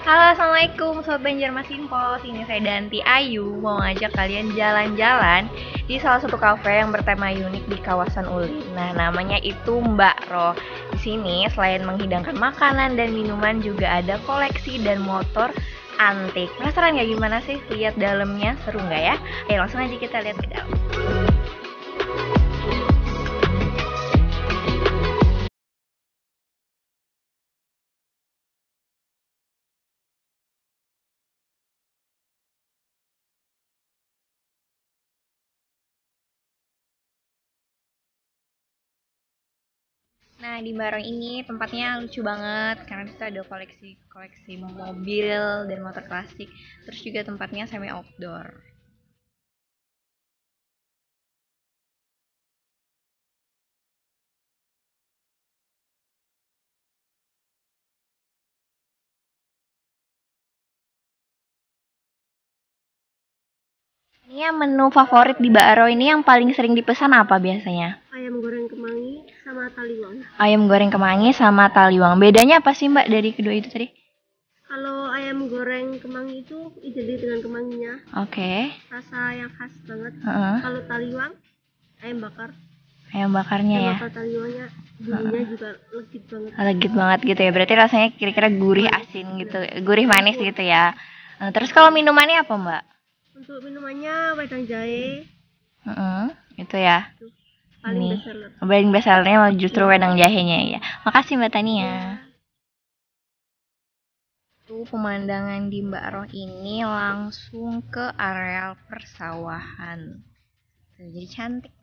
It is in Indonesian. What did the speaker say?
Halo assalamualaikum sobat Banjarmasinpo Sini saya Danti Ayu. Mau ngajak kalian jalan-jalan Di salah satu kafe yang bertema unik di kawasan Uli. Nah namanya itu Mbak Ro. Di sini selain menghidangkan makanan dan minuman Juga ada koleksi dan motor antik. Penasaran ya gimana sih lihat dalamnya? Seru nggak ya? Ayo langsung aja kita lihat ke dalam Di barang ini tempatnya lucu banget karena kita ada koleksi-koleksi mobil dan motor klasik. Terus juga tempatnya semi outdoor. Ini menu favorit di Baro ini yang paling sering dipesan apa biasanya? ayam goreng kemangi sama taliwang. Ayam goreng kemangi sama taliwang. Bedanya apa sih Mbak dari kedua itu tadi? Kalau ayam goreng kemangi itu identik dengan kemanginya, Oke. rasa yang khas banget. Heeh. Kalau taliwang, ayam bakar, Ayam bakarnya ayam ya. bakar taliwangnya bumbunya juga legit banget. Legit banget gitu ya. Berarti rasanya kira-kira gurih asin gitu, gurih manis gitu ya. Nah, terus kalau minumannya apa Mbak? Untuk minumannya wedang jahe Heeh, itu ya. Paling Ini. Paling besarnya justru wedang jahenya ya. Makasih Mbak Tania. Tuh pemandangan di Mbak Roh ini langsung ke areal persawahan. Jadi cantik.